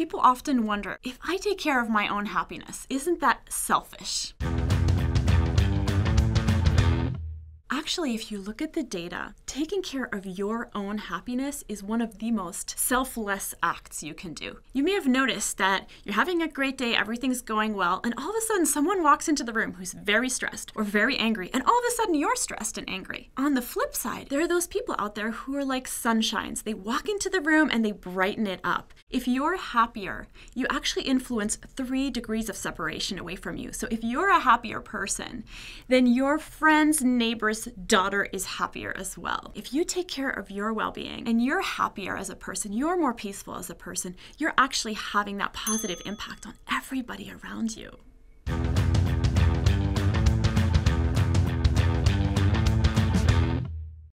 People often wonder if I take care of my own happiness, isn't that selfish? Actually, if you look at the data, taking care of your own happiness is one of the most selfless acts you can do. You may have noticed that you're having a great day, everything's going well, and all of a sudden someone walks into the room who's very stressed or very angry, and all of a sudden you're stressed and angry. On the flip side, there are those people out there who are like sunshines. They walk into the room and they brighten it up. If you're happier, you actually influence three degrees of separation away from you. So if you're a happier person, then your friends, neighbors, daughter is happier as well. If you take care of your well being and you're happier as a person, you're more peaceful as a person, you're actually having that positive impact on everybody around you.